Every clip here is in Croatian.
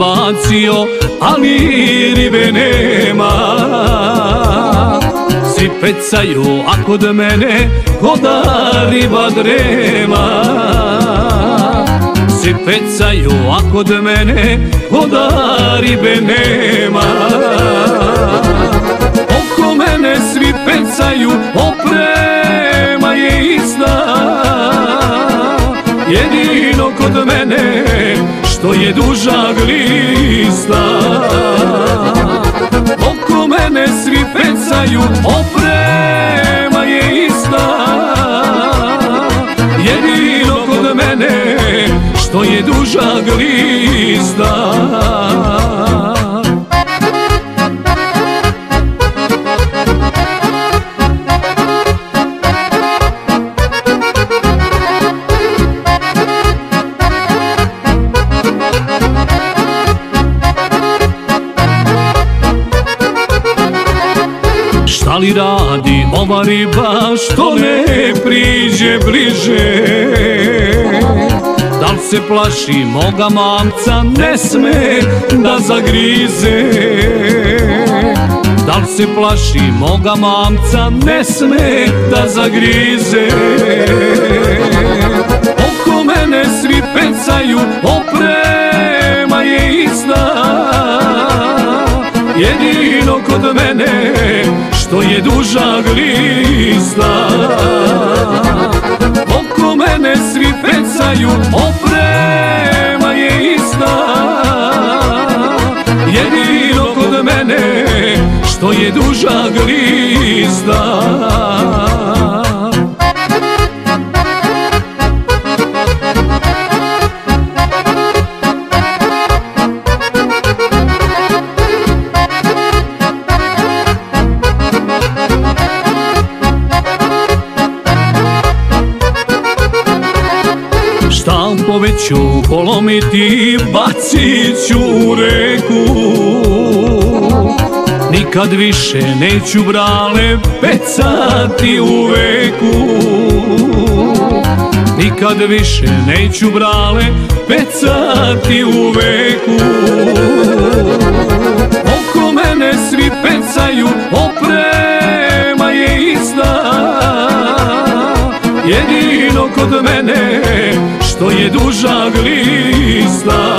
nabacio, ali ribe nema. Svi pecaju, a kod mene koda riba drema. Svi pecaju, a kod mene koda ribe nema. Oko mene svi pecaju, oprema je ista. Jedino kod mene što je duža glista Oko mene svi pecaju, oprema je ista. Jedino kod mene što je duža glista li radi ova riba što ne priđe bliže? Da li se plaši moga mamca ne sme da zagrize? Da li se plaši moga mamca ne sme da zagrize? Oko mene svi pecaju oprema je ista. Jedino kod mene što je duža glista Oko mene svi pecaju, oprema je ista. Jedino kod mene što je duža glista Štampovi ću polomiti, bacit ću u reku. Nikad više neću brale pecati u veku. Nikad više neću brale pecati u veku. Oko mene svi pecaju, oprema je ista. Jedino kod mene što je duža glista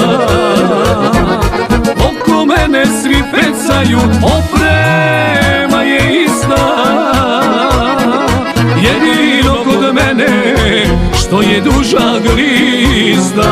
Oko mene svi pecaju, oprema je ista Jedino kod mene što je duža glista